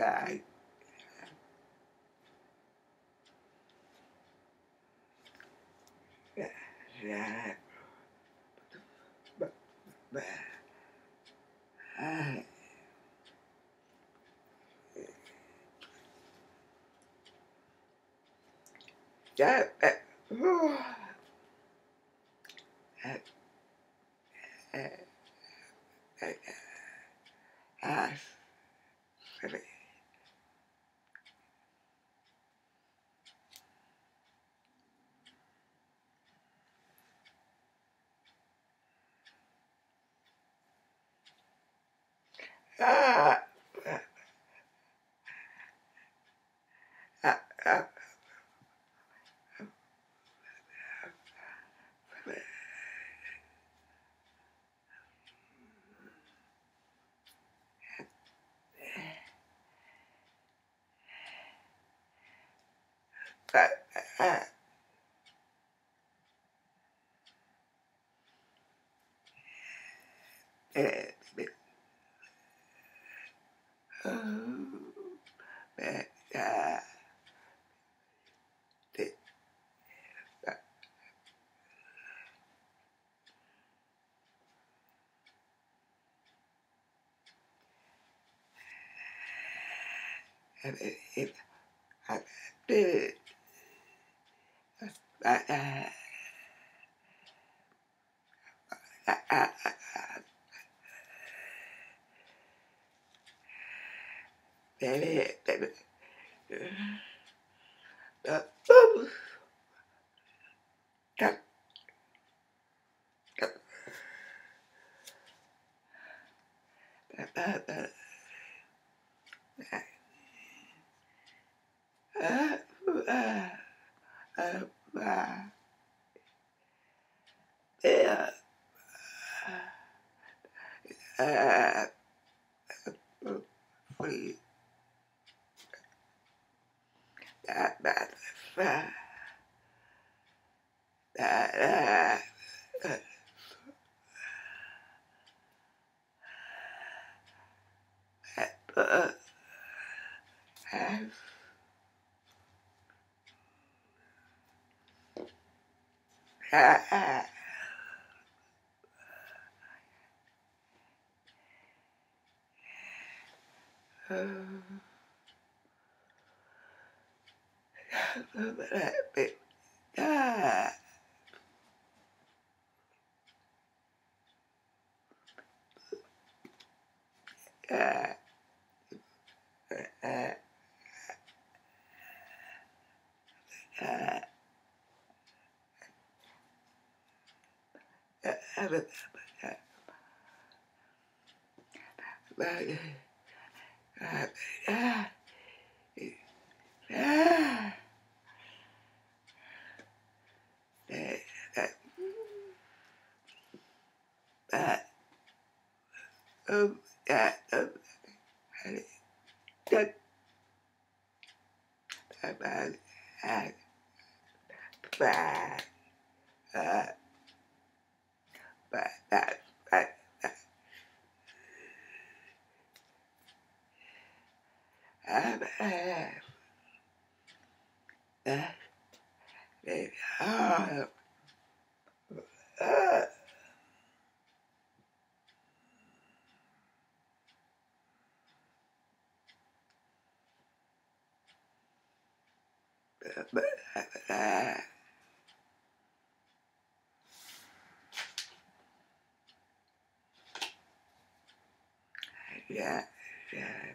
cái ra ba hai Yeah. Ash. Ash. à, à, à. Yeah. it, it, I did. I, I, I, baby, baby. Uh, boom. That that that that uh, free, Um, I remember that bit. Ah. Ah. Ah. Ah. I remember that. But, uh, Bye. Bye. Bye. Ah. Yeah, yeah.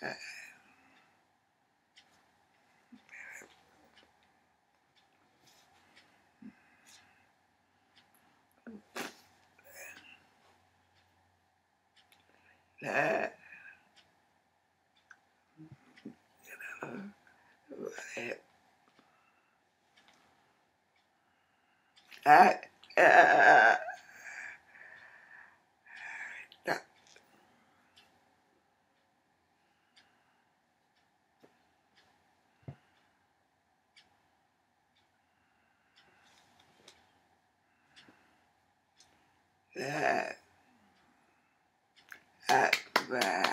哎，哎，哎，哎。That that that